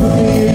never me.